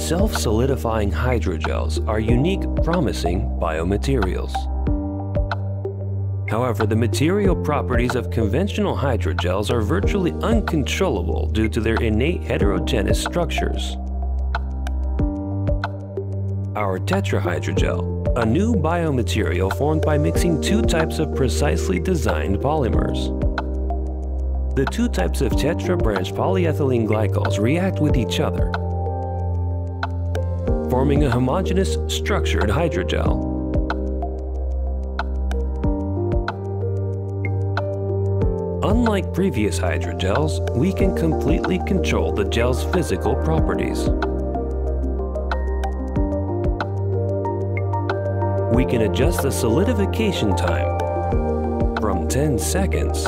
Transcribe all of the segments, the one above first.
Self-solidifying hydrogels are unique, promising biomaterials. However, the material properties of conventional hydrogels are virtually uncontrollable due to their innate heterogeneous structures. Our tetrahydrogel, a new biomaterial formed by mixing two types of precisely designed polymers. The two types of tetra-branched polyethylene glycols react with each other, forming a homogeneous structured hydrogel. Unlike previous hydrogels, we can completely control the gel's physical properties. We can adjust the solidification time from 10 seconds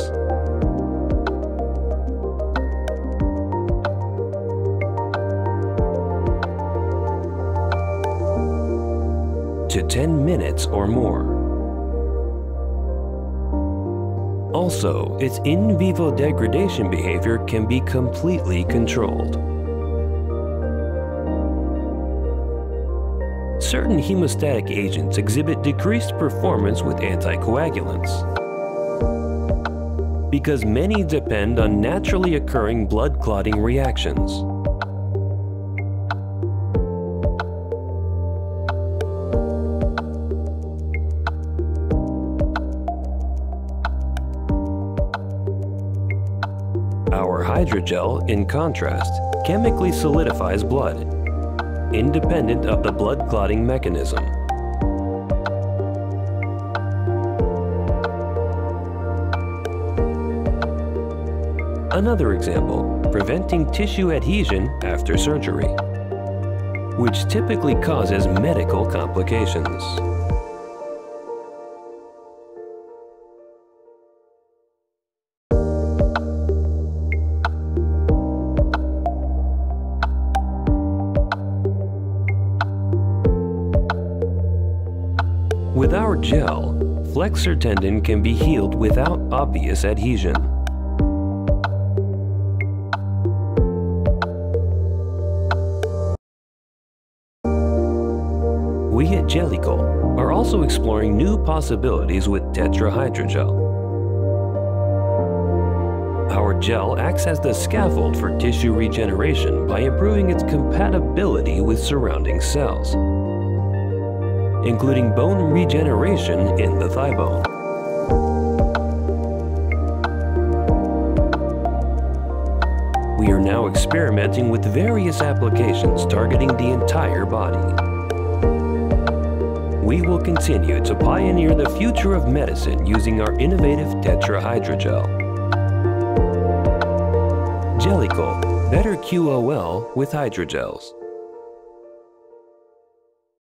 to 10 minutes or more. Also, its in vivo degradation behavior can be completely controlled. Certain hemostatic agents exhibit decreased performance with anticoagulants because many depend on naturally occurring blood clotting reactions. Hydrogel, in contrast, chemically solidifies blood, independent of the blood clotting mechanism. Another example, preventing tissue adhesion after surgery, which typically causes medical complications. With our gel, flexor tendon can be healed without obvious adhesion. We at Gellycle are also exploring new possibilities with tetrahydrogel. Our gel acts as the scaffold for tissue regeneration by improving its compatibility with surrounding cells including bone regeneration in the thigh bone. We are now experimenting with various applications targeting the entire body. We will continue to pioneer the future of medicine using our innovative tetrahydrogel. Gellycle, better QOL with hydrogels.